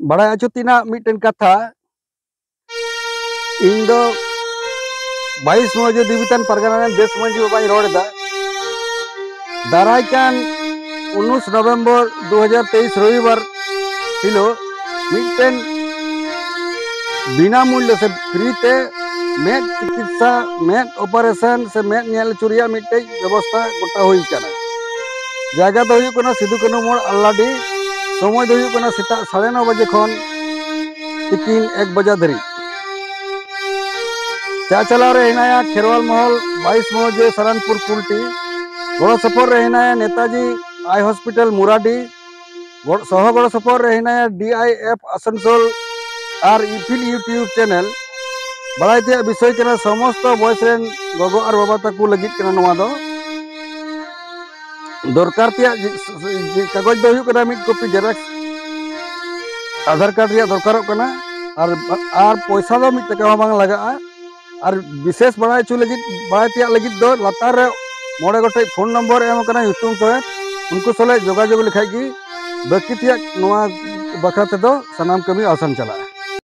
बड़ा अचुतीना मिटन कथा इन दो बाईस मौजू दिवितन परगना देश मंजी बाबा रोड़ा दारायकान उन्नीस नवंबर 2023 रविवार हिलो मिटन बिना मूल्य से फ्री ते मेद चिकित्सा मेद ऑपरेशन से मेद नेल चुरिया मिटे व्यवस्था गोटा हुई कना जगह तो हुई कना सिद्धू कनु मोड़ अल्लाडी समय सेता साढ़े नौ बजे खन तिकिन एक बजे धरी चा चलाव रे खेरवाल महल बाईस मौजे सरानपुर कुलटी गड़ सफ़र रे नेताजी आई हॉस्पिटल मुराडी सह गड़ सफ़र हिनाया डीआईएफ आसनसोल और इफिल यूट्यूब चैनल बड़ाई विषय समस्त बयस गगो और बाबा तक लगित दरकार कागज़ कॉपी जेरक्स आधार कार्ड दरकार पैसा दो मिट टका लगा और विशेष बड़ा चु लगी लतार मोड़े गोटे फ़ोन नंबर एम तो उनको सले जोगाजोग लिखाई की बाकी तिया नवा बखरा ते दो सनाम कमी आसान चला